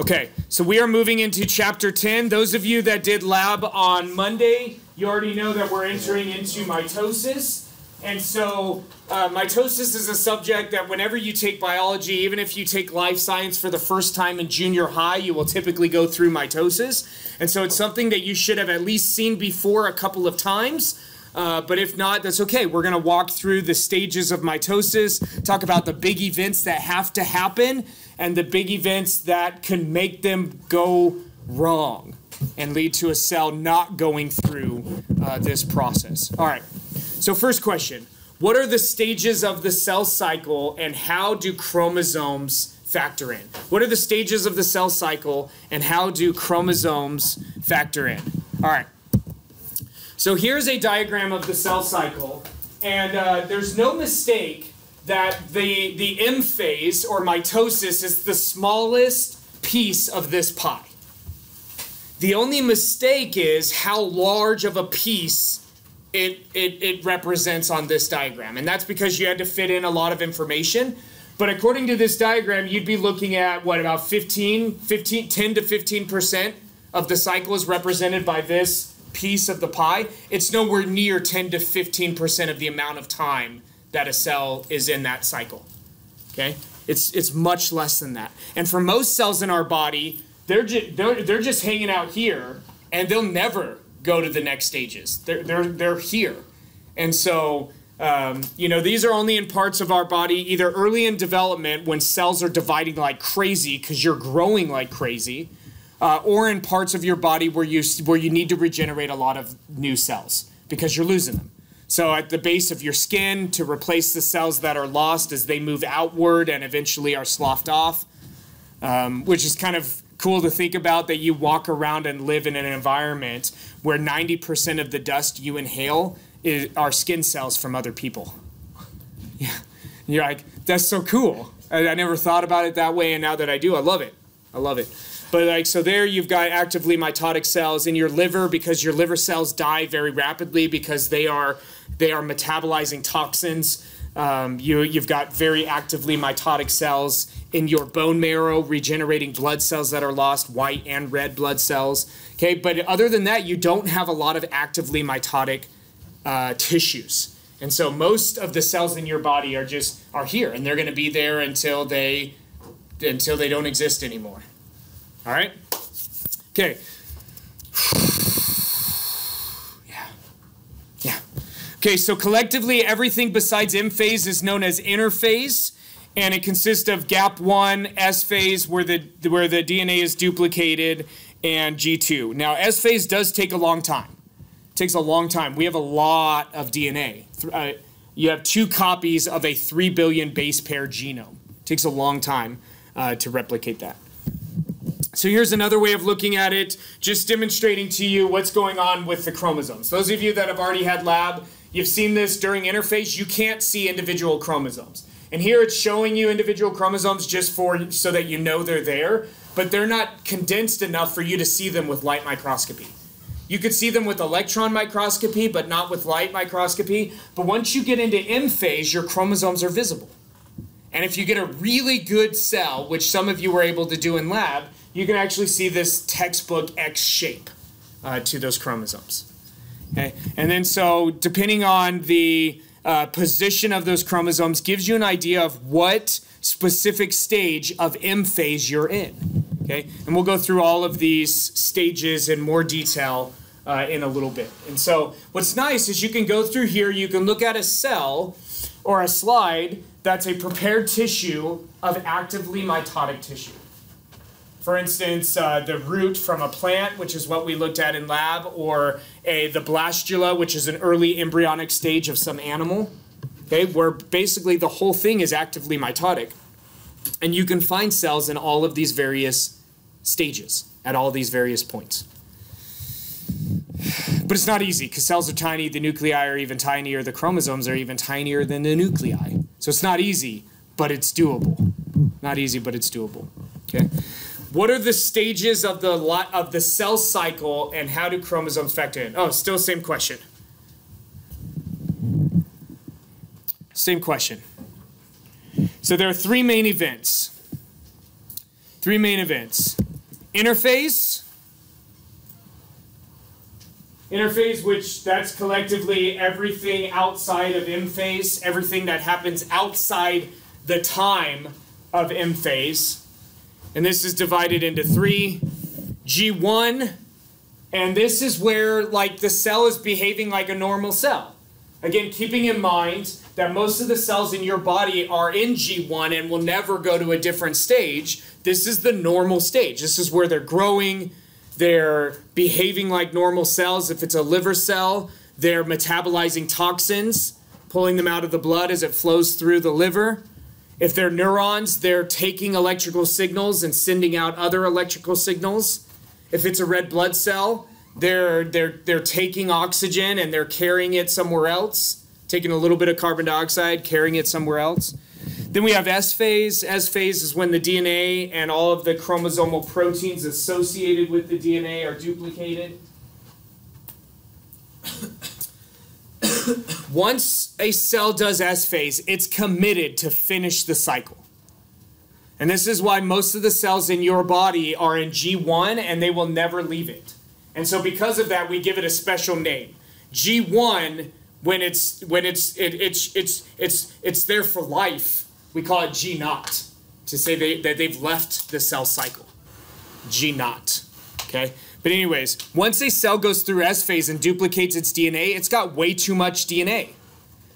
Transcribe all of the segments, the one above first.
Okay, so we are moving into chapter 10. Those of you that did lab on Monday, you already know that we're entering into mitosis. And so, uh, mitosis is a subject that whenever you take biology, even if you take life science for the first time in junior high, you will typically go through mitosis. And so, it's something that you should have at least seen before a couple of times. Uh, but if not, that's okay. We're going to walk through the stages of mitosis, talk about the big events that have to happen, and the big events that can make them go wrong and lead to a cell not going through uh, this process. All right. So, first question What are the stages of the cell cycle and how do chromosomes factor in? What are the stages of the cell cycle and how do chromosomes factor in? All right. So, here's a diagram of the cell cycle, and uh, there's no mistake that the, the M phase or mitosis is the smallest piece of this pie. The only mistake is how large of a piece it, it, it represents on this diagram. And that's because you had to fit in a lot of information. But according to this diagram, you'd be looking at what about 15, 15 10 to 15% of the cycle is represented by this piece of the pie. It's nowhere near 10 to 15% of the amount of time that a cell is in that cycle. Okay? It's, it's much less than that. And for most cells in our body, they're, ju- they're, they're just hanging out here and they'll never go to the next stages. They're, they're, they're here. And so, um, you know, these are only in parts of our body, either early in development when cells are dividing like crazy because you're growing like crazy, uh, or in parts of your body where you, where you need to regenerate a lot of new cells because you're losing them. So at the base of your skin to replace the cells that are lost as they move outward and eventually are sloughed off, um, which is kind of cool to think about that you walk around and live in an environment where 90% of the dust you inhale is, are skin cells from other people. Yeah. You're like, that's so cool. I, I never thought about it that way, and now that I do, I love it. I love it. But like so there you've got actively mitotic cells in your liver because your liver cells die very rapidly because they are they are metabolizing toxins. Um, you you've got very actively mitotic cells in your bone marrow regenerating blood cells that are lost, white and red blood cells. Okay, but other than that, you don't have a lot of actively mitotic uh, tissues. And so most of the cells in your body are just are here and they're going to be there until they until they don't exist anymore. All right? Okay. Yeah. Yeah. Okay, so collectively, everything besides M phase is known as interphase, and it consists of gap one, S phase, where the where the DNA is duplicated, and G2. Now, S phase does take a long time. It takes a long time. We have a lot of DNA. Uh, you have two copies of a three billion base pair genome. It takes a long time uh, to replicate that. So here's another way of looking at it, just demonstrating to you what's going on with the chromosomes. Those of you that have already had lab, you've seen this during interphase, you can't see individual chromosomes. And here it's showing you individual chromosomes just for so that you know they're there, but they're not condensed enough for you to see them with light microscopy. You could see them with electron microscopy, but not with light microscopy. But once you get into M phase, your chromosomes are visible. And if you get a really good cell, which some of you were able to do in lab, you can actually see this textbook X shape uh, to those chromosomes. Okay, and then so depending on the uh, position of those chromosomes gives you an idea of what specific stage of M phase you're in. Okay, and we'll go through all of these stages in more detail uh, in a little bit. And so what's nice is you can go through here, you can look at a cell or a slide that's a prepared tissue of actively mitotic tissue. For instance, uh, the root from a plant, which is what we looked at in lab, or a, the blastula, which is an early embryonic stage of some animal, okay, where basically the whole thing is actively mitotic. And you can find cells in all of these various stages at all these various points. But it's not easy because cells are tiny, the nuclei are even tinier, the chromosomes are even tinier than the nuclei. So it's not easy, but it's doable. Not easy, but it's doable. Okay. What are the stages of the lot of the cell cycle and how do chromosomes factor in? Oh, still same question. Same question. So there are three main events. Three main events. interphase. Interphase, which that's collectively everything outside of M phase, everything that happens outside the time of M phase. And this is divided into three. G1, and this is where like the cell is behaving like a normal cell. Again, keeping in mind that most of the cells in your body are in G1 and will never go to a different stage. This is the normal stage. This is where they're growing, they're behaving like normal cells. If it's a liver cell, they're metabolizing toxins, pulling them out of the blood as it flows through the liver. If they're neurons, they're taking electrical signals and sending out other electrical signals. If it's a red blood cell, they're they're they're taking oxygen and they're carrying it somewhere else, taking a little bit of carbon dioxide, carrying it somewhere else. Then we have S phase. S phase is when the DNA and all of the chromosomal proteins associated with the DNA are duplicated. Once a cell does S phase, it's committed to finish the cycle. And this is why most of the cells in your body are in G1 and they will never leave it. And so because of that, we give it a special name. G1, when it's when it's it, it's it's it's it's there for life, we call it G naught to say they, that they've left the cell cycle. G naught. Okay? But anyways, once a cell goes through S phase and duplicates its DNA, it's got way too much DNA.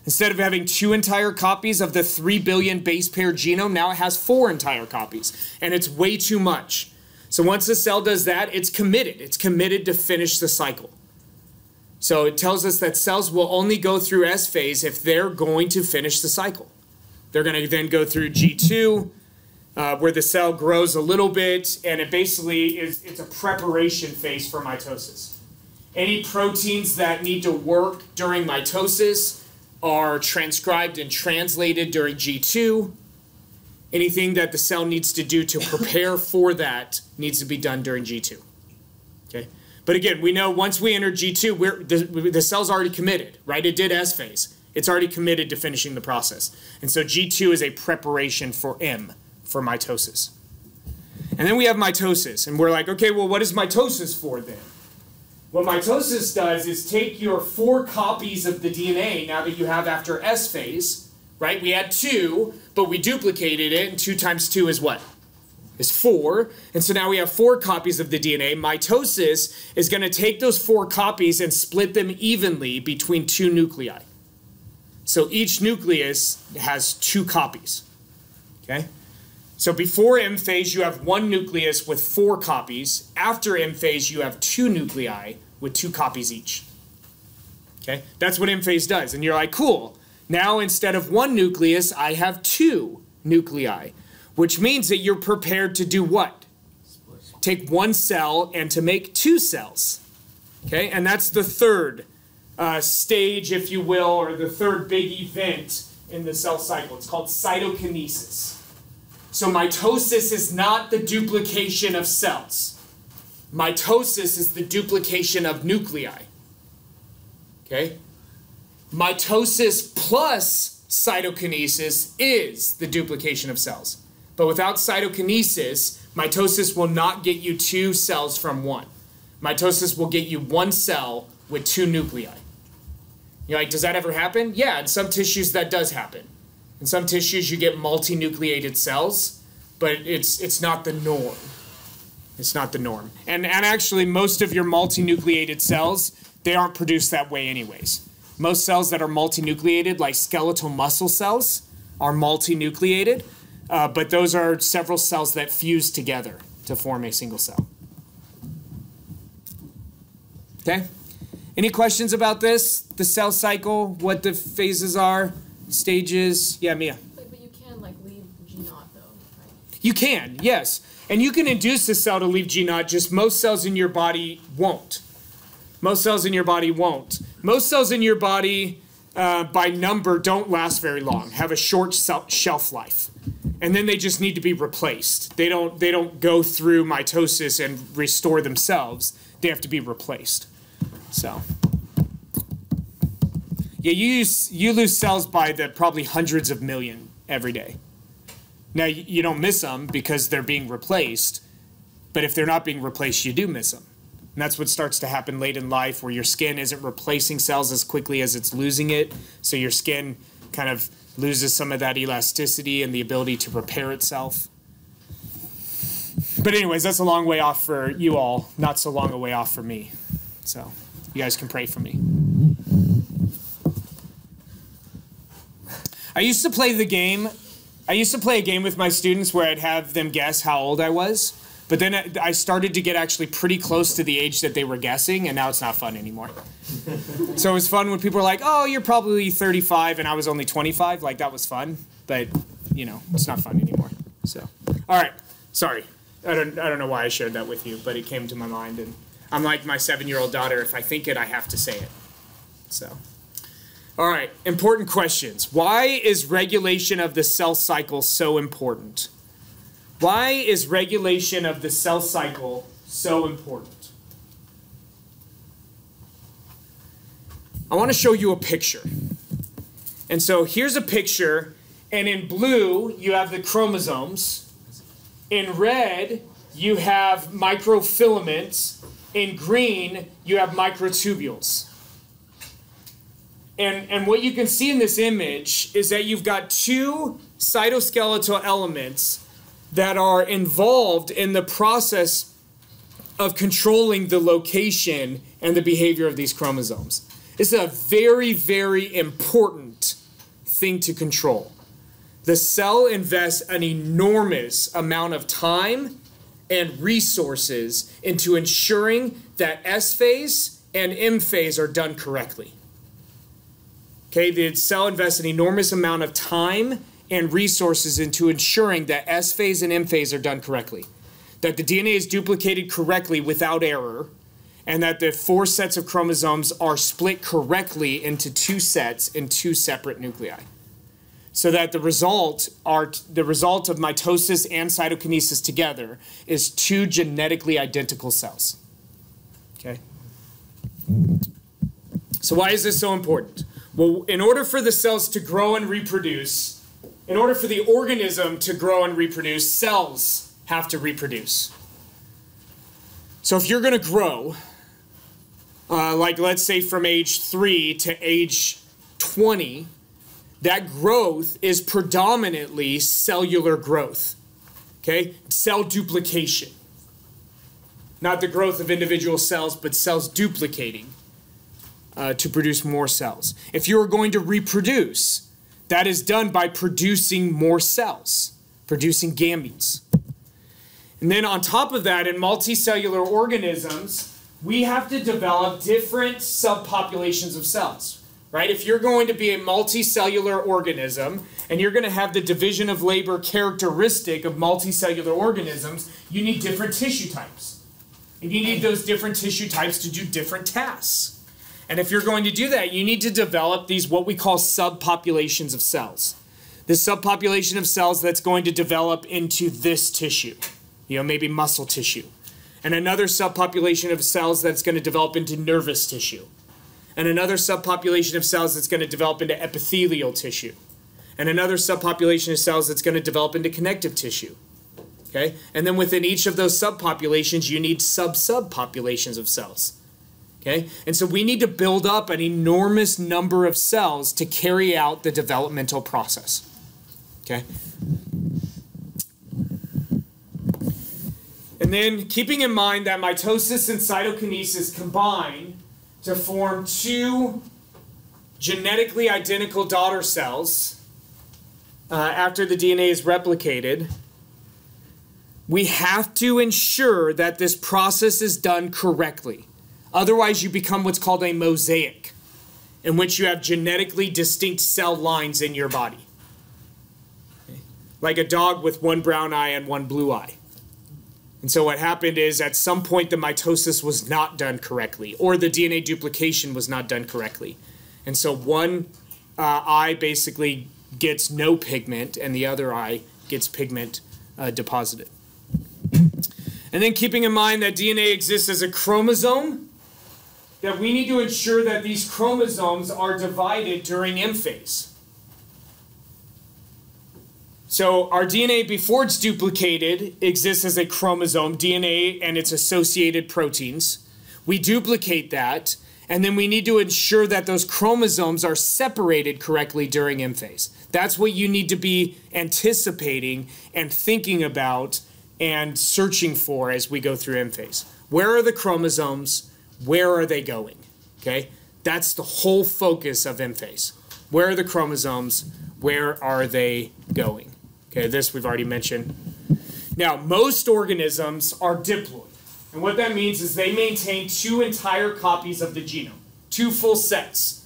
Instead of having two entire copies of the 3 billion base pair genome, now it has four entire copies. And it's way too much. So once the cell does that, it's committed. It's committed to finish the cycle. So it tells us that cells will only go through S phase if they're going to finish the cycle. They're going to then go through G2, uh, where the cell grows a little bit, and it basically is it's a preparation phase for mitosis. Any proteins that need to work during mitosis are transcribed and translated during G2. Anything that the cell needs to do to prepare for that needs to be done during G2. Okay? But again, we know once we enter G2, we're, the, the cell's already committed, right? It did S phase. It's already committed to finishing the process. And so G2 is a preparation for M, for mitosis. And then we have mitosis, and we're like, okay, well, what is mitosis for then? What mitosis does is take your four copies of the DNA now that you have after S phase, right? We had two, but we duplicated it, and two times two is what? Is four. And so now we have four copies of the DNA. Mitosis is going to take those four copies and split them evenly between two nuclei. So each nucleus has two copies. Okay? So before M phase, you have one nucleus with four copies. After M phase, you have two nuclei with two copies each. Okay, that's what M phase does. And you're like, cool. Now instead of one nucleus, I have two nuclei, which means that you're prepared to do what? Take one cell and to make two cells. Okay, and that's the third uh, stage, if you will, or the third big event in the cell cycle. It's called cytokinesis. So mitosis is not the duplication of cells. Mitosis is the duplication of nuclei. Okay? Mitosis plus cytokinesis is the duplication of cells. But without cytokinesis, mitosis will not get you two cells from one. Mitosis will get you one cell with two nuclei. You're like, does that ever happen? Yeah, in some tissues that does happen. In some tissues you get multinucleated cells, but it's it's not the norm. It's not the norm. And, and actually, most of your multinucleated cells, they aren't produced that way anyways. Most cells that are multinucleated, like skeletal muscle cells, are multinucleated, uh, but those are several cells that fuse together to form a single cell. Okay? Any questions about this? The cell cycle, what the phases are, stages? Yeah, Mia. But, but you can like leave G naught though, right? You can, yes. And you can induce a cell to leave G naught, just most cells in your body won't. Most cells in your body won't. Most cells in your body, uh, by number, don't last very long, have a short shelf life. And then they just need to be replaced. They don't, they don't go through mitosis and restore themselves. They have to be replaced. So, yeah, you, use, you lose cells by the probably hundreds of million every day. Now, you don't miss them because they're being replaced, But if they're not being replaced, you do miss them. And that's what starts to happen late in life where your skin isn't replacing cells as quickly as it's losing it. So your skin kind of loses some of that elasticity and the ability to repair itself. But, anyways, that's a long way off for you all, not so long a way off for me. So, you guys can pray for me. I used to play the game. I used to play a game with my students where I'd have them guess how old I was. But then I started to get actually pretty close to the age that they were guessing, and now it's not fun anymore. so it was fun when people were like, "Oh, you're probably 35," and I was only 25. Like that was fun, but you know, it's not fun anymore. So, all right, sorry. I don't I don't know why I shared that with you, but it came to my mind, and I'm like my seven-year-old daughter. If I think it, I have to say it. So. All right, important questions. Why is regulation of the cell cycle so important? Why is regulation of the cell cycle so important? I want to show you a picture. And so here's a picture, and in blue, you have the chromosomes. In red, you have microfilaments. In green, you have microtubules. And, and what you can see in this image is that you've got two cytoskeletal elements that are involved in the process of controlling the location and the behavior of these chromosomes. This is a very, very important thing to control. The cell invests an enormous amount of time and resources into ensuring that S phase and M phase are done correctly. Okay, the cell invests an enormous amount of time and resources into ensuring that S phase and M phase are done correctly, that the DNA is duplicated correctly without error, and that the four sets of chromosomes are split correctly into two sets in two separate nuclei. So that the result are the result of mitosis and cytokinesis together is two genetically identical cells. Okay? So why is this so important? Well, in order for the cells to grow and reproduce, in order for the organism to grow and reproduce, cells have to reproduce. So if you're going to grow, uh, like let's say from age 3 to age 20, that growth is predominantly cellular growth. Okay? Cell duplication. Not the growth of individual cells, but cells duplicating uh, to produce more cells. If you're going to reproduce, that is done by producing more cells, producing gametes. And then on top of that, in multicellular organisms, we have to develop different subpopulations of cells, right? If you're going to be a multicellular organism and you're going to have the division of labor characteristic of multicellular organisms, you need different tissue types. And you need those different tissue types to do different tasks. And if you're going to do that, you need to develop these what we call subpopulations of cells. This subpopulation of cells that's going to develop into this tissue, you know, maybe muscle tissue. And another subpopulation of cells that's going to develop into nervous tissue. And another subpopulation of cells that's going to develop into epithelial tissue. And another subpopulation of cells that's going to develop into connective tissue. Okay? And then within each of those subpopulations, you need sub-subpopulations of cells. Okay? And so we need to build up an enormous number of cells to carry out the developmental process. Okay? And then keeping in mind that mitosis and cytokinesis combine to form two genetically identical daughter cells uh, after the DNA is replicated, we have to ensure that this process is done correctly. Otherwise, you become what's called a mosaic, in which you have genetically distinct cell lines in your body. Like a dog with one brown eye and one blue eye. And so what happened is at some point the mitosis was not done correctly, or the DNA duplication was not done correctly. And so one uh, eye basically gets no pigment, and the other eye gets pigment uh, deposited. And then keeping in mind that DNA exists as a chromosome, that we need to ensure that these chromosomes are divided during M phase. So our DNA, before it's duplicated, exists as a chromosome, DNA and its associated proteins. We duplicate that, and then we need to ensure that those chromosomes are separated correctly during M phase. That's what you need to be anticipating and thinking about and searching for as we go through M phase. Where are the chromosomes? Where are they going? Okay? That's the whole focus of M phase. Where are the chromosomes? Where are they going? Okay, this we've already mentioned. Now, most organisms are diploid. And what that means is they maintain two entire copies of the genome, two full sets,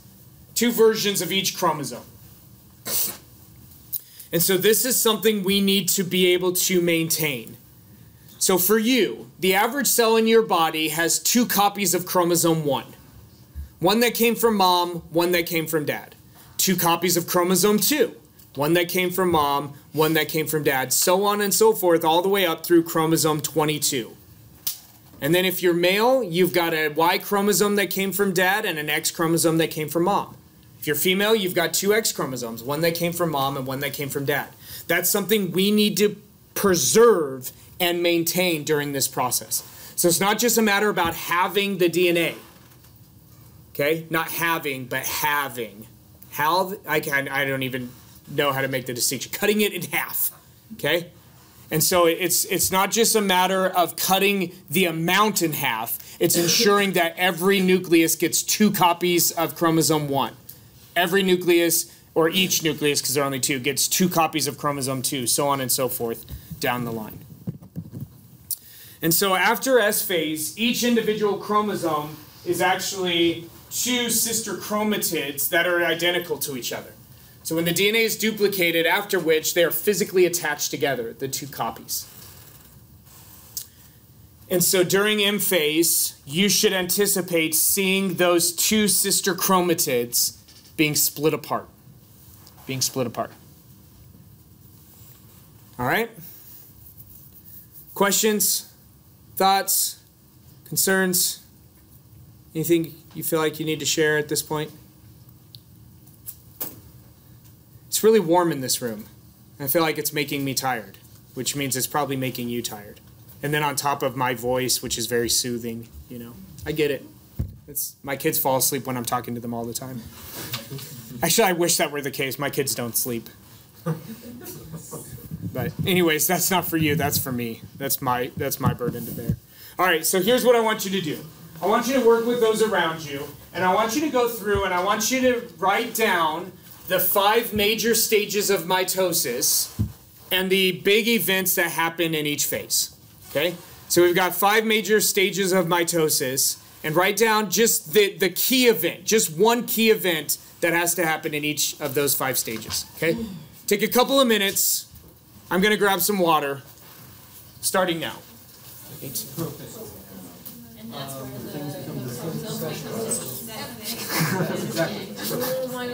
two versions of each chromosome. And so this is something we need to be able to maintain. So for you, the average cell in your body has two copies of chromosome 1. One that came from mom, one that came from dad. Two copies of chromosome 2 one that came from mom, one that came from dad, so on and so forth, all the way up through chromosome 22. And then if you're male, you've got a Y chromosome that came from dad and an X chromosome that came from mom. If you're female, you've got two X chromosomes, one that came from mom and one that came from dad. That's something we need to preserve and maintain during this process. So it's not just a matter about having the DNA. Okay? Not having, but having. How I can I don't even know how to make the distinction. Cutting it in half. Okay? And so it's it's not just a matter of cutting the amount in half. It's ensuring that every nucleus gets two copies of chromosome 1. Every nucleus or each nucleus because there are only two gets two copies of chromosome 2, so on and so forth down the line. And so after S phase, each individual chromosome is actually two sister chromatids that are identical to each other. So when the DNA is duplicated, after which they are physically attached together, the two copies. And so during M phase, you should anticipate seeing those two sister chromatids being split apart. Being split apart. All right? Questions? Thoughts? Concerns? Anything you feel like you need to share at this point? It's really warm in this room. I feel like it's making me tired, which means it's probably making you tired. And then on top of my voice, which is very soothing, you know. I get it. It's my kids fall asleep when I'm talking to them all the time. Actually, I wish that were the case. My kids don't sleep. But anyways, that's not for you. That's for me. That's my that's my burden to bear. All right. So here's what I want you to do. I want you to work with those around you, and I want you to go through and I want you to write down the five major stages of mitosis and the big events that happen in each phase. Okay? So we've got five major stages of mitosis and write down just the, the key event, just one key event that has to happen in each of those five stages. Okay? Take a couple of minutes. I'm going to grab some water starting now. Oh my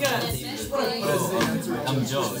god. I'm George.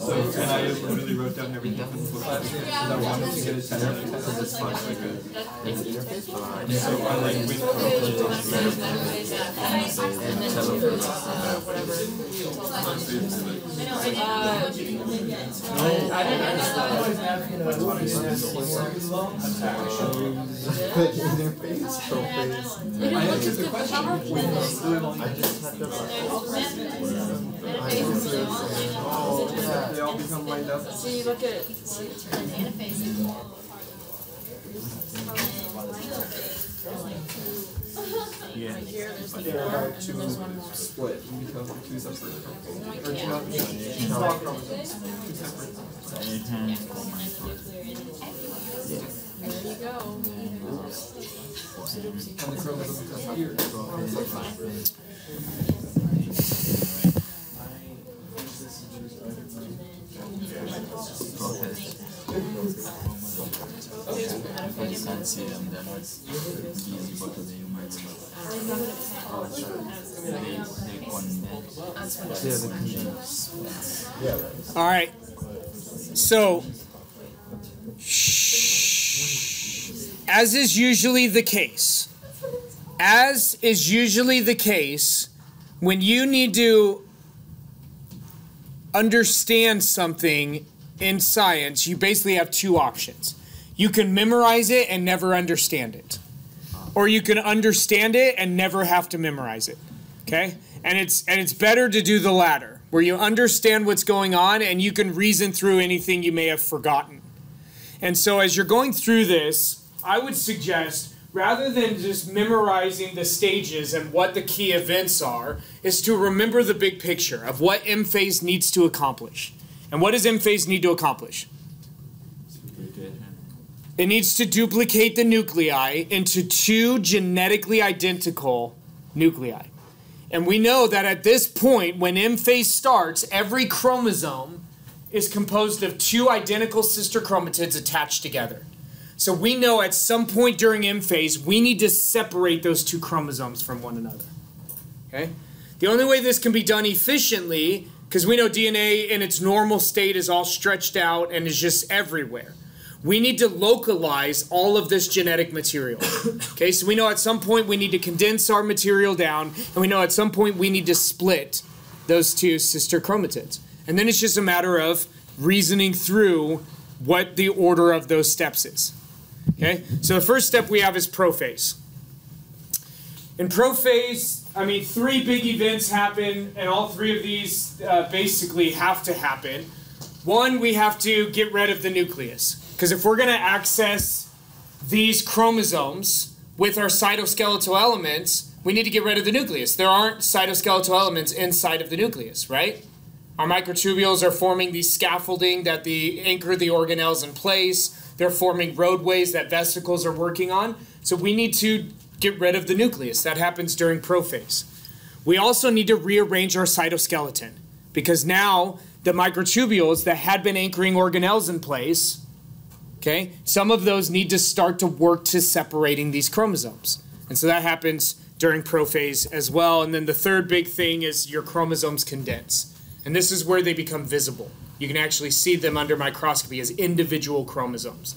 so and I literally wrote down everything from the book. Because I wanted to get a ten minute test as much as I could. And so I like went I answered the question. With I just had They all become lined up. See, look at Yeah. right here, there's like They're four, and about then to there's one more. split and become two separate chromosomes. Or two not small chromosomes, two separate. There you go. And the chromosome becomes here. All right. So, shh. as is usually the case, as is usually the case, when you need to understand something in science, you basically have two options. You can memorize it and never understand it, or you can understand it and never have to memorize it. Okay? And it's and it's better to do the latter, where you understand what's going on and you can reason through anything you may have forgotten. And so as you're going through this, I would suggest rather than just memorizing the stages and what the key events are, is to remember the big picture of what M phase needs to accomplish. And what does M phase need to accomplish? It needs to duplicate the nuclei into two genetically identical nuclei. And we know that at this point, when M phase starts, every chromosome is composed of two identical sister chromatids attached together. So we know at some point during M phase, we need to separate those two chromosomes from one another. Okay? The only way this can be done efficiently, because we know DNA in its normal state is all stretched out and is just everywhere. We need to localize all of this genetic material. Okay, so we know at some point we need to condense our material down, and we know at some point we need to split those two sister chromatids. And then it's just a matter of reasoning through what the order of those steps is. Okay, so the first step we have is prophase. In prophase, I mean, three big events happen, and all three of these uh, basically have to happen. One, we have to get rid of the nucleus. Because if we're going to access these chromosomes with our cytoskeletal elements, we need to get rid of the nucleus. There aren't cytoskeletal elements inside of the nucleus, right? Our microtubules are forming the scaffolding that the anchor the organelles in place. They're forming roadways that vesicles are working on. So we need to get rid of the nucleus. That happens during prophase. We also need to rearrange our cytoskeleton because now the microtubules that had been anchoring organelles in place, okay, some of those need to start to work to separating these chromosomes. And so that happens during prophase as well. And then the third big thing is your chromosomes condense. And this is where they become visible. You can actually see them under microscopy as individual chromosomes.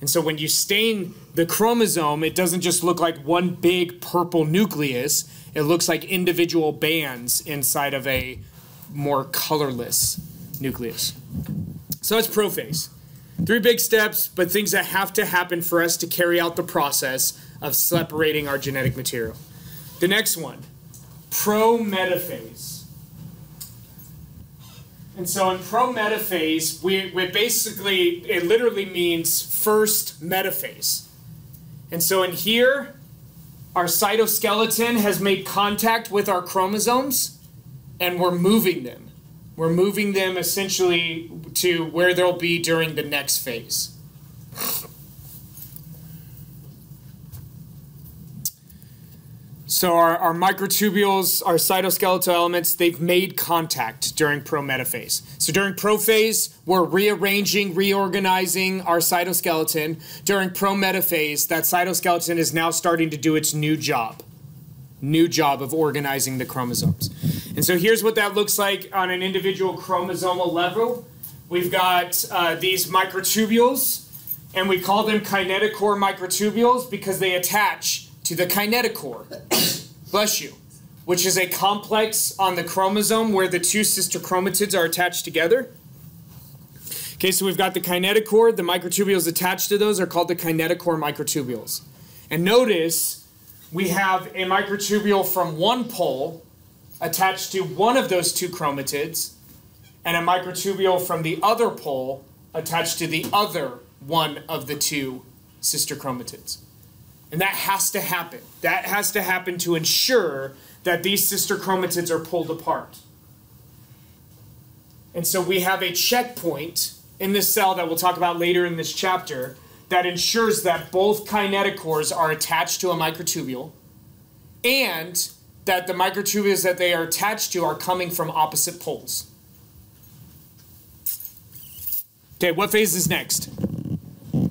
And so when you stain the chromosome, it doesn't just look like one big purple nucleus, it looks like individual bands inside of a more colorless nucleus. So that's prophase. Three big steps, but things that have to happen for us to carry out the process of separating our genetic material. The next one, prometaphase. And so in prometaphase, we, we basically, it literally means first metaphase. And so in here, our cytoskeleton has made contact with our chromosomes and we're moving them. We're moving them essentially to where they'll be during the next phase. So our, our microtubules, our cytoskeletal elements, they've made contact during prometaphase. So during prophase, we're rearranging, reorganizing our cytoskeleton. During prometaphase, that cytoskeleton is now starting to do its new job. New job of organizing the chromosomes. And so here's what that looks like on an individual chromosomal level. We've got uh, these microtubules, and we call them kinetochore microtubules because they attach to the kinetochore, bless you, which is a complex on the chromosome where the two sister chromatids are attached together. Okay, so we've got the kinetochore, the microtubules attached to those are called the kinetochore microtubules. And notice we have a microtubule from one pole attached to one of those two chromatids, and a microtubule from the other pole attached to the other one of the two sister chromatids. And that has to happen. That has to happen to ensure that these sister chromatids are pulled apart. And so we have a checkpoint in this cell that we'll talk about later in this chapter that ensures that both kinetochores are attached to a microtubule and that the microtubules that they are attached to are coming from opposite poles. Okay, what phase is next?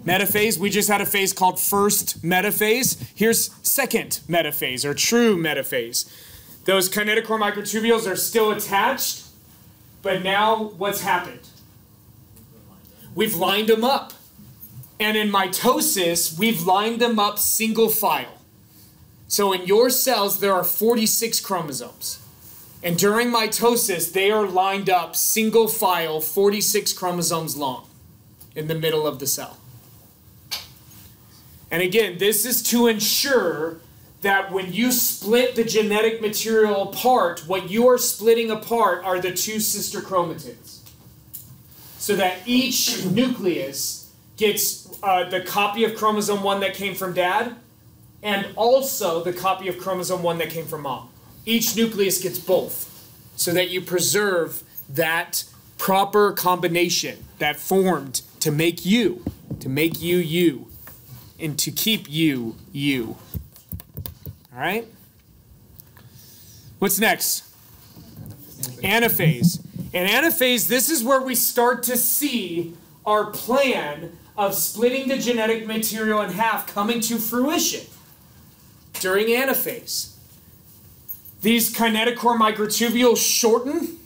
Metaphase, we just had a phase called first metaphase. Here's second metaphase or true metaphase. Those kinetochore microtubules are still attached, but now what's happened? We've lined them up. And in mitosis, we've lined them up single file. So in your cells, there are 46 chromosomes. And during mitosis, they are lined up single file, 46 chromosomes long in the middle of the cell. And again, this is to ensure that when you split the genetic material apart, what you are splitting apart are the two sister chromatids. So that each nucleus gets uh, the copy of chromosome 1 that came from dad, and also the copy of chromosome 1 that came from mom. Each nucleus gets both, so that you preserve that proper combination that formed to make you, to make you you, and to keep you you. All right? What's next? Anaphase. And anaphase, this is where we start to see our plan of splitting the genetic material in half coming to fruition during anaphase. These kinetochore microtubules shorten,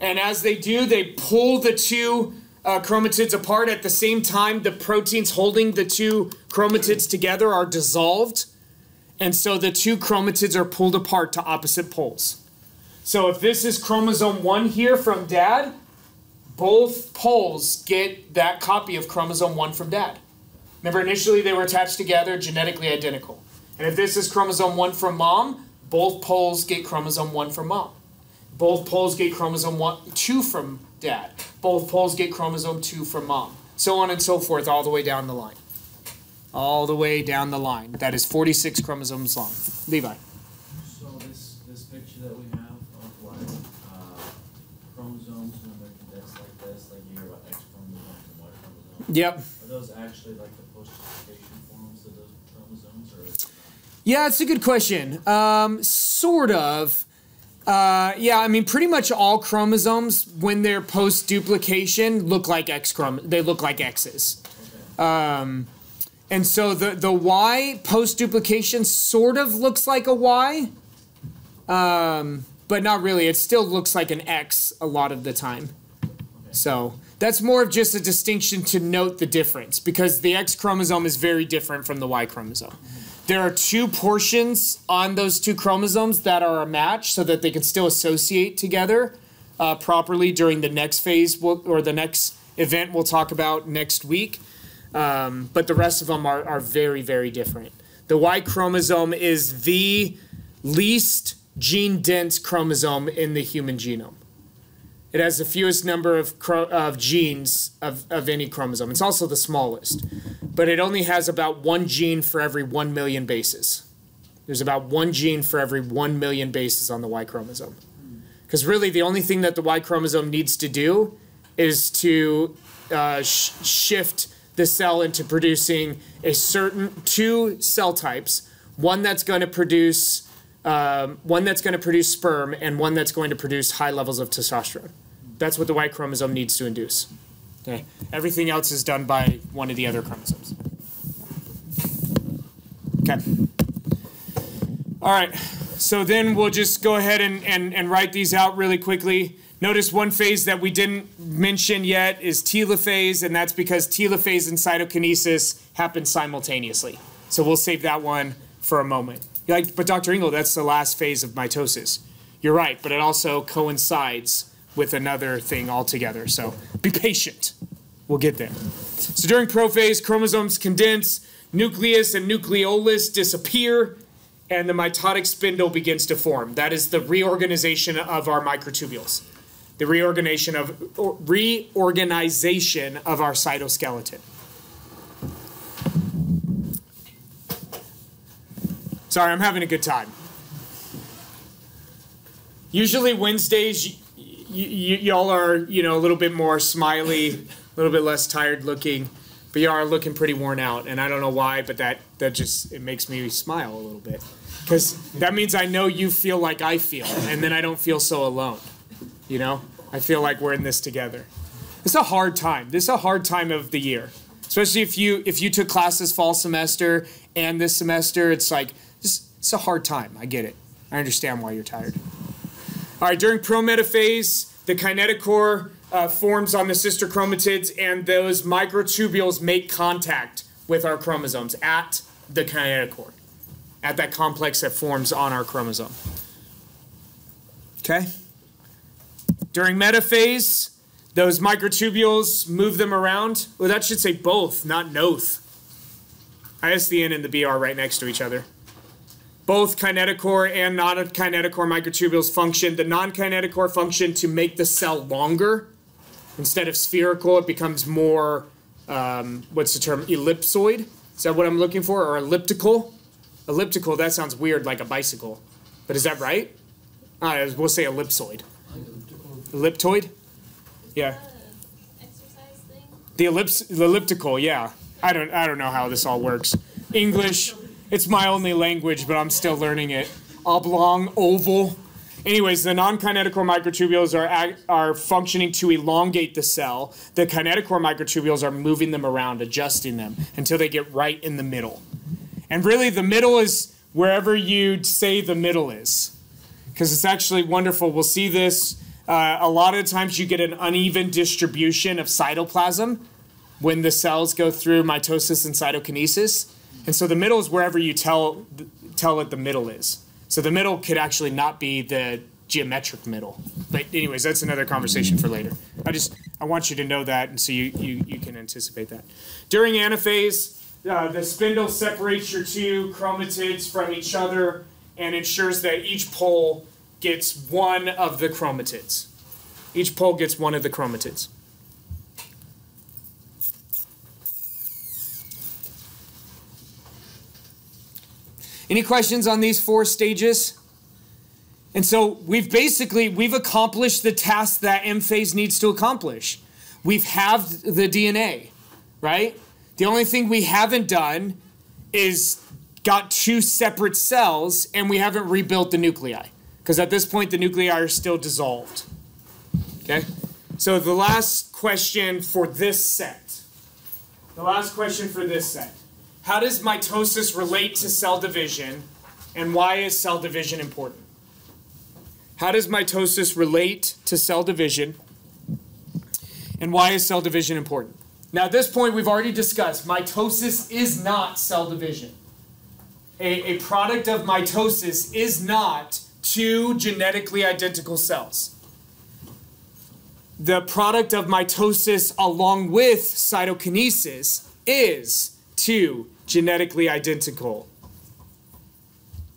and as they do, they pull the two uh, chromatids apart. At the same time, the proteins holding the two chromatids together are dissolved, and so the two chromatids are pulled apart to opposite poles. So if this is chromosome 1 here from dad, both poles get that copy of chromosome 1 from dad. Remember, initially they were attached together, genetically identical. And if this is chromosome 1 from mom, both poles get chromosome 1 from mom. Both poles get chromosome one, 2 from dad. Both poles get chromosome 2 from mom. So on and so forth, all the way down the line. All the way down the line. That is 46 chromosomes long. Levi. So this, this picture that we have of like uh, chromosomes when they're condensed like this, like you hear about X chromosomes and Y chromosomes. Yep. Are those actually like the post-duplication forms of those chromosomes, or? Yeah, it's a good question. Um, sort of. Uh, yeah, I mean, pretty much all chromosomes, when they're post duplication, look like X chrom. They look like X's. Um, and so the the Y post duplication sort of looks like a Y, um, but not really. It still looks like an X a lot of the time. So that's more of just a distinction to note the difference because the X chromosome is very different from the Y chromosome. There are two portions on those two chromosomes that are a match so that they can still associate together uh, properly during the next phase we'll, or the next event we'll talk about next week. Um, but the rest of them are, are very, very different. The Y chromosome is the least gene dense chromosome in the human genome. It has the fewest number of, of genes of, of any chromosome. It's also the smallest, but it only has about one gene for every one million bases. There's about one gene for every one million bases on the Y chromosome. Because really, the only thing that the Y chromosome needs to do is to uh, sh- shift the cell into producing a certain two cell types one that's going to produce um, one that's going to produce sperm and one that's going to produce high levels of testosterone. That's what the Y chromosome needs to induce. Okay. Everything else is done by one of the other chromosomes. Okay. All right. So then we'll just go ahead and, and, and write these out really quickly. Notice one phase that we didn't mention yet is telophase, and that's because telophase and cytokinesis happen simultaneously. So we'll save that one for a moment. You're like, but Dr. Ingle, that's the last phase of mitosis. You're right, but it also coincides with another thing altogether. So be patient. We'll get there. So during prophase, chromosomes condense, nucleus and nucleolus disappear, and the mitotic spindle begins to form. That is the reorganization of our microtubules, the reorganization of or reorganization of our cytoskeleton. Sorry, I'm having a good time. Usually Wednesdays, y'all are you know a little bit more smiley, a little bit less tired looking, but you are looking pretty worn out, and I don't know why, but that that just it makes me smile a little bit because that means I know you feel like I feel, and then I don't feel so alone. You know, I feel like we're in this together. It's a hard time. This is a hard time of the year. Especially if you if you took classes fall semester and this semester, it's like it's, it's a hard time. I get it. I understand why you're tired. All right, during prometaphase, the kinetochore uh, forms on the sister chromatids, and those microtubules make contact with our chromosomes at the kinetochore, at that complex that forms on our chromosome. Okay? During metaphase, those microtubules move them around. Well, that should say both, not noth. I S the N and the BR right next to each other. Both kinetochore and non-kinetochore microtubules function. The non-kinetochore function to make the cell longer. Instead of spherical, it becomes more, um, what's the term, ellipsoid? Is that what I'm looking for? Or elliptical? Elliptical, that sounds weird like a bicycle. But is that right? Uh, we'll say ellipsoid. Elliptoid? Yeah. The ellipse, the elliptical, yeah. I don't, I don't know how this all works. English, it's my only language, but I'm still learning it. Oblong, oval. Anyways, the non-kinetochore microtubules are are functioning to elongate the cell. The kinetochore microtubules are moving them around, adjusting them until they get right in the middle. And really, the middle is wherever you'd say the middle is, because it's actually wonderful. We'll see this uh, a lot of times. You get an uneven distribution of cytoplasm when the cells go through mitosis and cytokinesis. And so the middle is wherever you tell tell it the middle is. So the middle could actually not be the geometric middle. But anyways, that's another conversation for later. I just I want you to know that and so you you, you can anticipate that. During anaphase, uh, the spindle separates your two chromatids from each other and ensures that each pole gets one of the chromatids. Each pole gets one of the chromatids. Any questions on these four stages? And so we've basically we've accomplished the task that M phase needs to accomplish. We've halved the DNA, right? The only thing we haven't done is got two separate cells and we haven't rebuilt the nuclei because at this point the nuclei are still dissolved. Okay? So the last question for this set. The last question for this set. How does mitosis relate to cell division and why is cell division important? How does mitosis relate to cell division and why is cell division important? Now, at this point, we've already discussed mitosis is not cell division. A, a product of mitosis is not two genetically identical cells. The product of mitosis along with cytokinesis is two genetically identical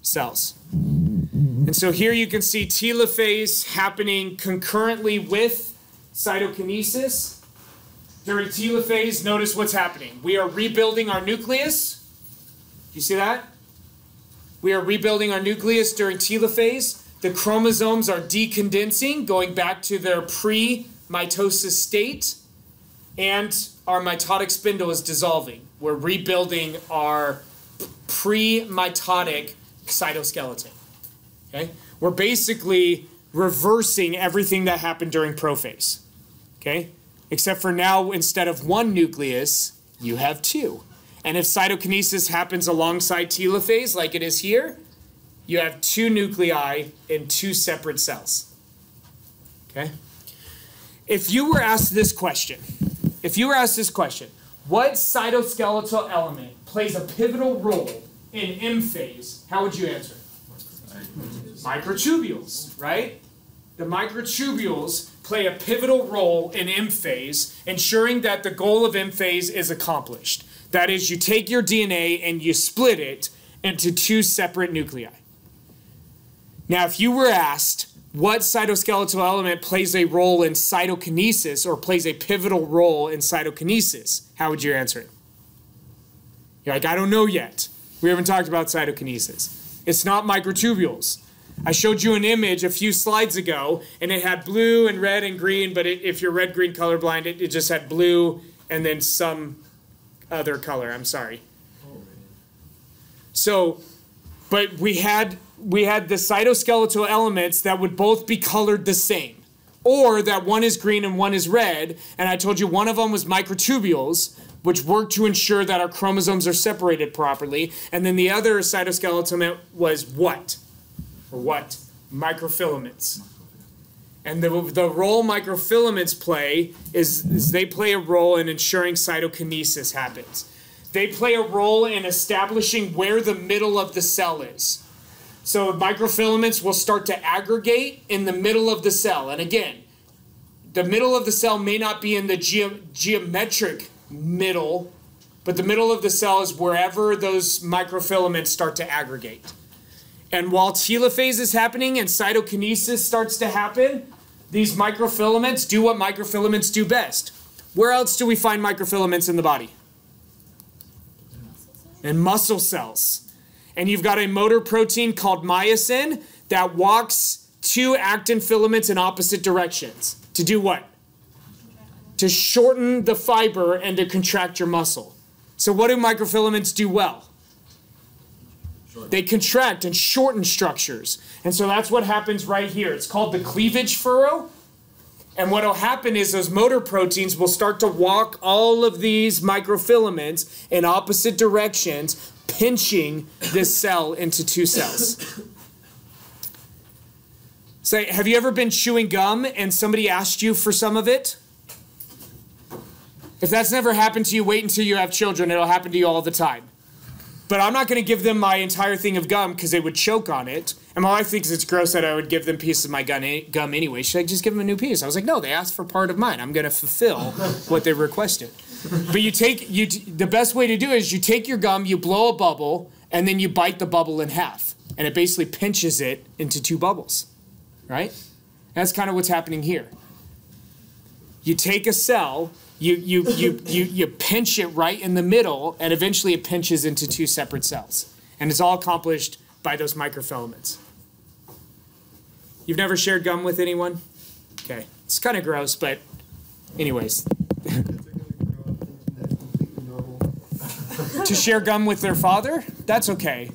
cells. And so here you can see telophase happening concurrently with cytokinesis. During telophase, notice what's happening. We are rebuilding our nucleus. Do you see that? We are rebuilding our nucleus during telophase. The chromosomes are decondensing, going back to their pre mitosis state, and our mitotic spindle is dissolving. We're rebuilding our pre mitotic cytoskeleton. Okay? We're basically reversing everything that happened during prophase. Okay? Except for now, instead of one nucleus, you have two. And if cytokinesis happens alongside telophase, like it is here, you have two nuclei in two separate cells. Okay? If you were asked this question, if you were asked this question, what cytoskeletal element plays a pivotal role in M phase, how would you answer? Microtubules, right? The microtubules play a pivotal role in M phase, ensuring that the goal of M phase is accomplished. That is, you take your DNA and you split it into two separate nuclei. Now, if you were asked what cytoskeletal element plays a role in cytokinesis or plays a pivotal role in cytokinesis, how would you answer it? You're like, I don't know yet. We haven't talked about cytokinesis. It's not microtubules. I showed you an image a few slides ago, and it had blue and red and green, but it, if you're red green colorblind, it, it just had blue and then some other color. I'm sorry. Oh, so, but we had we had the cytoskeletal elements that would both be colored the same, or that one is green and one is red. And I told you one of them was microtubules, which work to ensure that our chromosomes are separated properly. And then the other cytoskeleton was what? Or what? Microfilaments. And the, the role microfilaments play is, is they play a role in ensuring cytokinesis happens. They play a role in establishing where the middle of the cell is. So microfilaments will start to aggregate in the middle of the cell. And again, the middle of the cell may not be in the ge geometric middle, but the middle of the cell is wherever those microfilaments start to aggregate. And while telophase is happening and cytokinesis starts to happen, these microfilaments do what microfilaments do best. Where else do we find microfilaments in the body? In muscle cells. And you've got a motor protein called myosin that walks two actin filaments in opposite directions. To do what? To shorten the fiber and to contract your muscle. So what do microfilaments do well? They contract and shorten structures. And so that's what happens right here. It's called the cleavage furrow. And what will happen is those motor proteins will start to walk all of these microfilaments in opposite directions, pinching this cell into two cells. Say, have you ever been chewing gum and somebody asked you for some of it? If that's never happened to you, wait until you have children. It'll happen to you all the time. But I'm not going to give them my entire thing of gum because they would choke on it. And my wife thinks it's gross that I would give them pieces of my gum anyway. Should I just give them a new piece? I was like, no, they asked for part of mine. I'm going to fulfill what they requested. But you take you the best way to do it is you take your gum, you blow a bubble, and then you bite the bubble in half, and it basically pinches it into two bubbles, right? That's kind of what's happening here. You take a cell you, you, you, you, you pinch it right in the middle, and eventually it pinches into two separate cells. And it's all accomplished by those microfilaments. You've never shared gum with anyone? Okay. It's kind of gross, but anyways. share gum with their father? That's okay.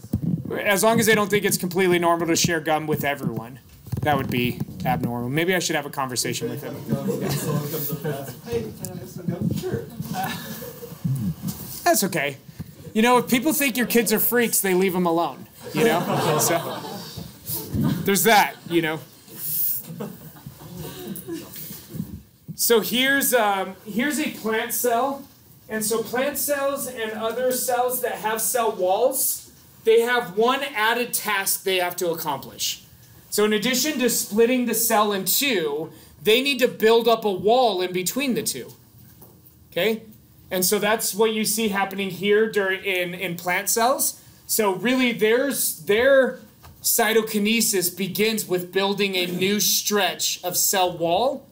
As long as they don't think it's completely normal to share gum with everyone. That would be abnormal. Maybe I should have a conversation with him. That's okay. You know, if people think your kids are freaks, they leave them alone. You know? So there's that, you know. So here's um, here's a plant cell. And so plant cells and other cells that have cell walls, they have one added task they have to accomplish. So in addition to splitting the cell in two, they need to build up a wall in between the two. Okay? And so that's what you see happening here during in, in plant cells. So really there's their cytokinesis begins with building a new stretch of cell wall,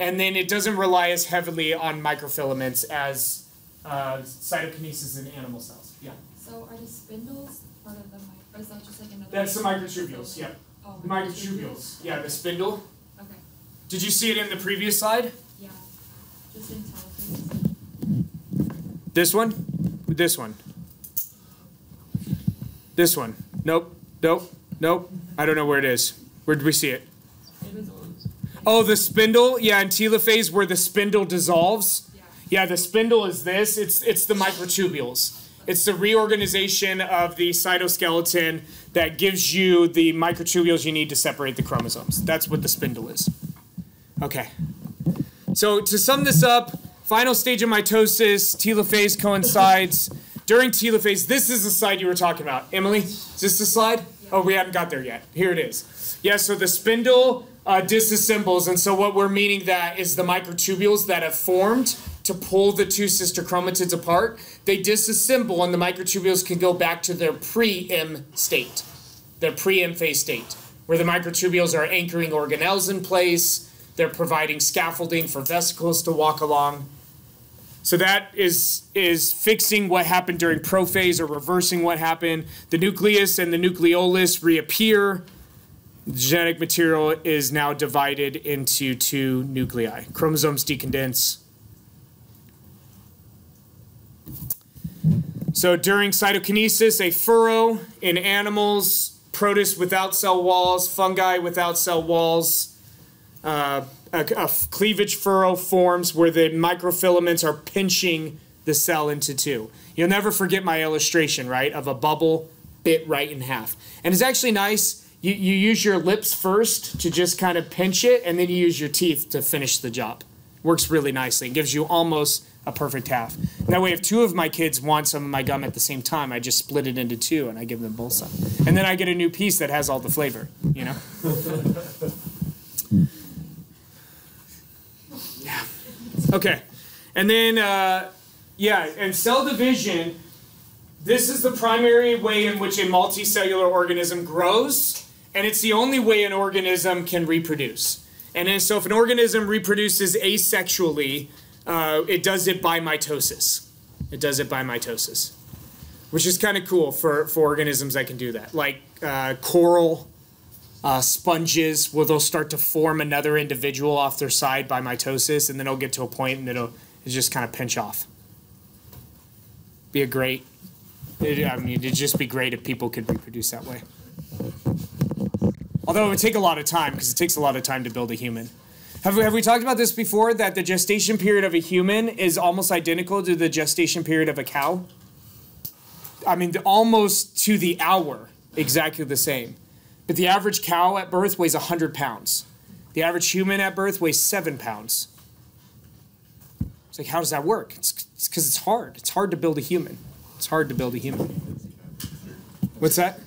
and then it doesn't rely as heavily on microfilaments as uh, cytokinesis in animal cells. Yeah. So are the spindles part of the mic, or is that just like another? That's the microtubules. Yeah. Oh, Microtubules. Yeah, the spindle. Okay. Did you see it in the previous slide? Yeah. Just in telophase. This one? This one. This one. Nope. Nope. Nope. I don't know where it is. Where did we see it? Oh, the spindle. Yeah, in telophase where the spindle dissolves. Yeah. Yeah, the spindle is this. It's it's the microtubules. It's the reorganization of the cytoskeleton that gives you the microtubules you need to separate the chromosomes. That's what the spindle is. Okay. So to sum this up, final stage of mitosis, telophase coincides. During telophase, this is the slide you were talking about. Emily, is this the slide? Oh, we haven't got there yet. Here it is. Yeah, so the spindle uh, disassembles, and so what we're meaning that is the microtubules that have formed to pull the two sister chromatids apart, they disassemble and the microtubules can go back to their pre-M state, their pre-M phase state, where the microtubules are anchoring organelles in place, they're providing scaffolding for vesicles to walk along. So that is is fixing what happened during prophase or reversing what happened. The nucleus and the nucleolus reappear. The genetic material is now divided into two nuclei. Chromosomes decondense. So during cytokinesis, a furrow in animals, protists without cell walls, fungi without cell walls, uh, a, a cleavage furrow forms where the microfilaments are pinching the cell into two. You'll never forget my illustration, right, of a bubble bit right in half. And it's actually nice. You, you use your lips first to just kind of pinch it, and then you use your teeth to finish the job. Works really nicely. It gives you almost a perfect half. That way, if two of my kids want some of my gum at the same time, I just split it into two and I give them both some. And then I get a new piece that has all the flavor, you know? yeah. Okay. And then, uh, yeah, and cell division, this is the primary way in which a multicellular organism grows, and it's the only way an organism can reproduce. And so if an organism reproduces asexually, uh, it does it by mitosis. It does it by mitosis, which is kind of cool for, for organisms that can do that. Like uh, coral uh, sponges, where they'll start to form another individual off their side by mitosis, and then it'll get to a point and it'll, it'll just kind of pinch off. Be a great, it, I mean, it'd just be great if people could reproduce that way. Although it would take a lot of time, because it takes a lot of time to build a human. Have we, have we talked about this before? That the gestation period of a human is almost identical to the gestation period of a cow? I mean, almost to the hour, exactly the same. But the average cow at birth weighs 100 pounds. The average human at birth weighs 7 pounds. It's like, how does that work? It's because it's, it's hard. It's hard to build a human. It's hard to build a human. What's that?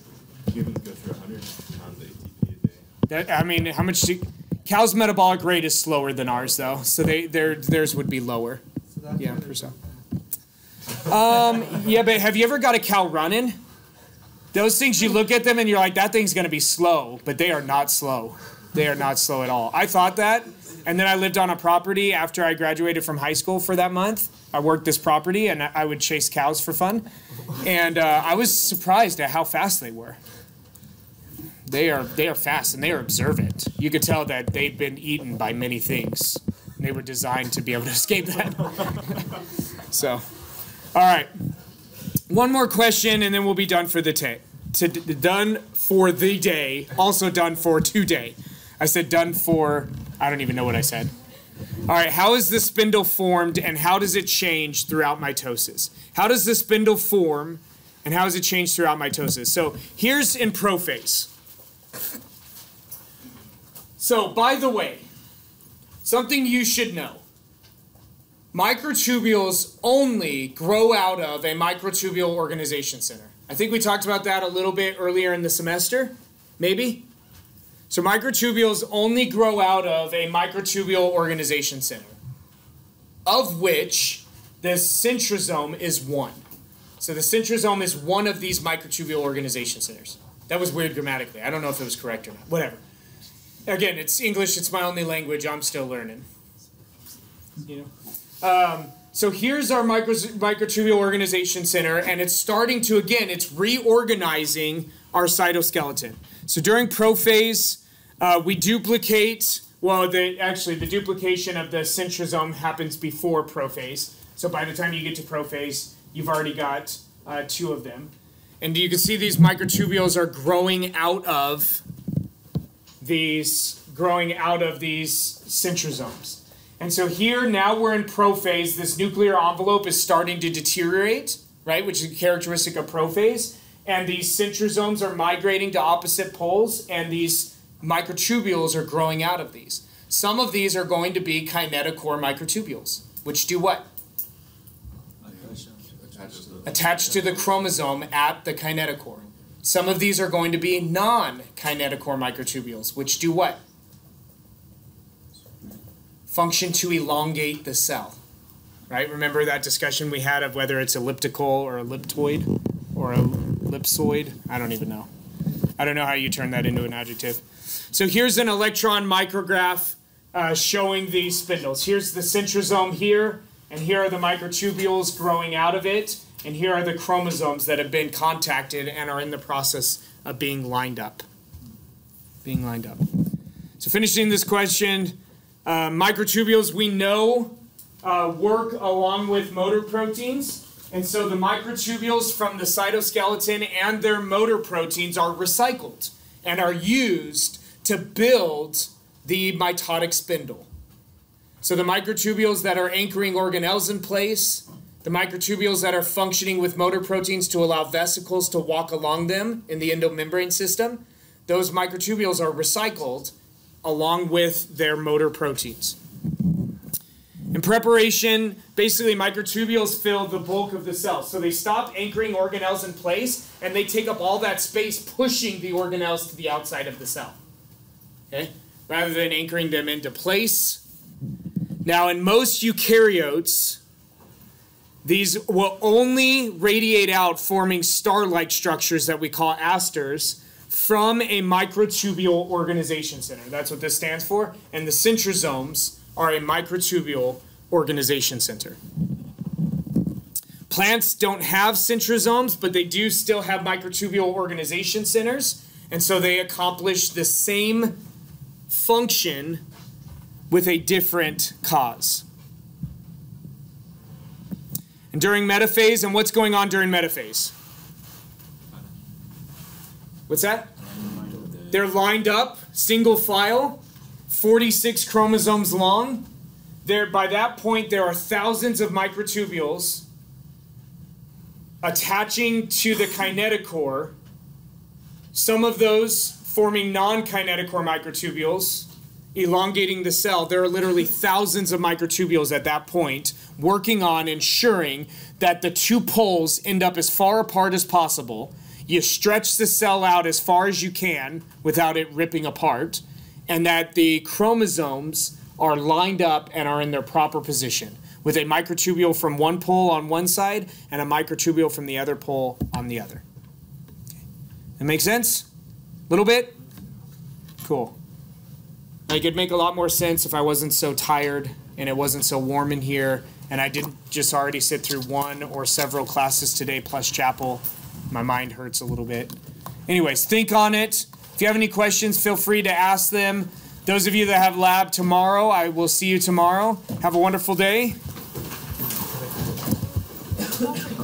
Humans go through 100 pounds of ATP a day. That, I mean, how much do, Cows' metabolic rate is slower than ours, though, so they their theirs would be lower. Yeah, percent. Um, yeah, but have you ever got a cow running? Those things you look at them and you're like, that thing's gonna be slow, but they are not slow. They are not slow at all. I thought that, and then I lived on a property after I graduated from high school for that month. I worked this property and I would chase cows for fun, and uh, I was surprised at how fast they were. They are they are fast and they are observant. You could tell that they've been eaten by many things. They were designed to be able to escape that. so, all right. One more question and then we'll be done for the day. Done for the day, also done for today. I said done for I don't even know what I said. All right, how is the spindle formed and how does it change throughout mitosis? How does the spindle form and how does it change throughout mitosis? So here's in prophase. So, by the way, something you should know. Microtubules only grow out of a microtubule organization center. I think we talked about that a little bit earlier in the semester, maybe? So microtubules only grow out of a microtubule organization center, of which the centrosome is one. So the centrosome is one of these microtubule organization centers. That was weird grammatically. I don't know if it was correct or not. Whatever. Again, it's English. It's my only language. I'm still learning. You know. Um, so here's our micro, microtubule organization center, and it's starting to again. It's reorganizing our cytoskeleton. So during prophase, uh, we duplicate. Well, the actually the duplication of the centrosome happens before prophase. So by the time you get to prophase, you've already got uh, two of them. And you can see these microtubules are growing out of these growing out of these centrosomes. And so here now we're in prophase. This nuclear envelope is starting to deteriorate, right, which is a characteristic of prophase. And these centrosomes are migrating to opposite poles, and these microtubules are growing out of these. Some of these are going to be kinetochore microtubules, which do what? Attached to the chromosome at the kinetochore. Some of these are going to be non-kinetochore microtubules, which do what? Function to elongate the cell. Right? Remember that discussion we had of whether it's elliptical or elliptoid or ellipsoid? I don't even know. I don't know how you turn that into an adjective. So here's an electron micrograph uh, showing these spindles. Here's the centrosome here, and here are the microtubules growing out of it. And here are the chromosomes that have been contacted and are in the process of being lined up. Being lined up. So finishing this question, uh, microtubules we know uh, work along with motor proteins. And so the microtubules from the cytoskeleton and their motor proteins are recycled and are used to build the mitotic spindle. So the microtubules that are anchoring organelles in place the microtubules that are functioning with motor proteins to allow vesicles to walk along them in the endomembrane system, those microtubules are recycled along with their motor proteins. In preparation, basically microtubules fill the bulk of the cell. So they stop anchoring organelles in place and they take up all that space pushing the organelles to the outside of the cell. Okay? Rather than anchoring them into place. Now in most eukaryotes, these will only radiate out forming star-like structures that we call asters from a microtubule organization center. That's what this stands for. And the centrosomes are a microtubule organization center. Plants don't have centrosomes, but they do still have microtubule organization centers. And so they accomplish the same function with a different cause. And during metaphase, and what's going on during metaphase? What's that? They're lined up, single file, 46 chromosomes long. There, by that point, there are thousands of microtubules attaching to the kinetochore. Some of those forming non-kinetochore microtubules, elongating the cell. There are literally thousands of microtubules at that point working on ensuring that the two poles end up as far apart as possible. You stretch the cell out as far as you can without it ripping apart, and that the chromosomes are lined up and are in their proper position with a microtubule from one pole on one side and a microtubule from the other pole on the other. That make sense? A little bit? Cool. Like it'd make a lot more sense if I wasn't so tired and it wasn't so warm in here and I didn't just already sit through one or several classes today plus chapel. My mind hurts a little bit. Anyways, think on it. If you have any questions, feel free to ask them. Those of you that have lab tomorrow, I will see you tomorrow. Have a wonderful day.